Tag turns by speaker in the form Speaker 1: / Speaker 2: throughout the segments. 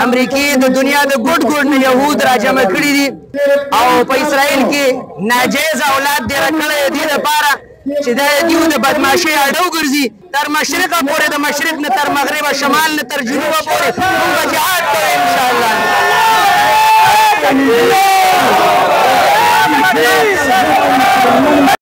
Speaker 1: امریکې د دنیا د ګډ ګډ نه يهود راجم کړی دي او په اسرائیل کې ناجیز اولاد دی راکړی دی لپاره چې دا دیو د بدمعشي اډو ګرځي تر مشرقه پورې د مشرق نه تر مغرب شمال نه تر جنوب پورې موږ جهاد کوو ان شاء الله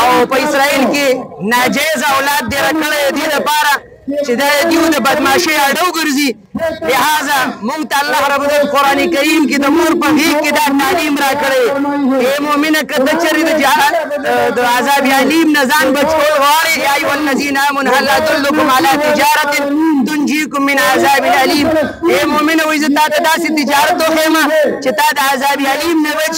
Speaker 1: او په اسرائیل کې ناجیز اولاد دې راکړی دی لپاره چې دا دیو د بدمعشي اړو ګرځي لہذا مونږ ته الله رب دې قران کریم کې د مور په هیڅ کې دا تعلیم راکړي اے مؤمنه کته چری د جهاد د عذاب علیم نه ځان بچول غواړي یا ایو الذین آمنوا هل ادلکم علی تجارت تنجیکم من عذاب علیم اے مؤمنه وې زتا ته داسې تجارت وخېما چې تا د عذاب علیم نه بچ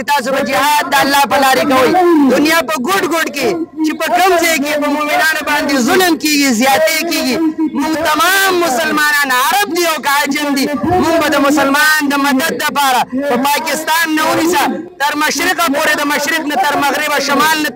Speaker 1: تاسو به جهاد د الله په لارې کوئ دنیا په ګډ ګډ کې چې په کوم ځای کې په مؤمنانو باندې ظلم کیږي زیاتې کیږي موږ تمام مسلمانان عرب دي او کاجن دي موږ به د مسلمان د مدد لپاره په پاکستان نه ونیسه تر مشرقه پورې د مشرق نه تر مغرب شمال نه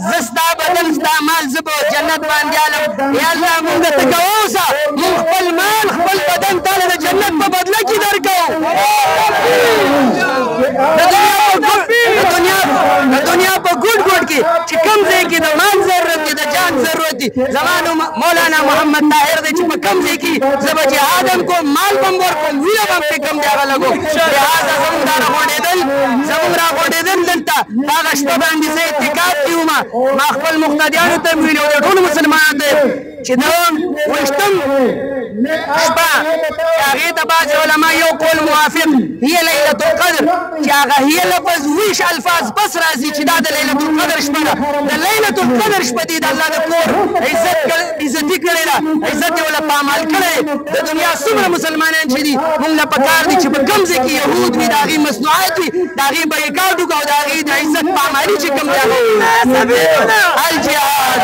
Speaker 1: زه ستا بدن ستا مال زه په جنت باندې عالم یا الله مونږ ته کوسا مونږ خپل مال خپل بدن تعالی د جنت په بدله کې درکو د دنیا د دنیا په ګډ ګډ کې چې کم ځای کې د مال ضرورت دی د جان ضرورت دی زمانو مولانا محمد طاهر دی چې په کم ځای کې زبر جهادم کو مال بمبر کوم ویره بم دغه لګو لهذا زموږ دا راغونډېدل زموږ راغونډېدل دلته هغه شپه باندې زه اعتکاف کې وم ما خپل مقتدیانو ته ویلي او ټولو مسلمانانو ته چې دا ویشتم شپه چې هغې ته بعضې علما یو قول موافق هي لیلة القدر چې هغه هي لفظ ویش الفاظ بس راځي چې دا د لیلة القدر شپه ده د لیلة القدر شپه دې د الله د کور عزت عزتي کړی دا عزت یې ولا پامال کړی د دنیا څومره مسلمانان چې دي موږ لا پکار دي چې په کوم ځای کې يهود وي دا غي مصنوعات وي دا غي بایکاټ وکړو دا غي د عزت پامالي چې کوم دی الجهاد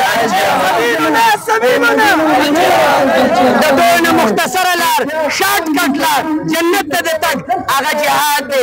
Speaker 1: د دوی مختصره لار شارټ کټ لار جنت ته د تګ هغه جهاد دی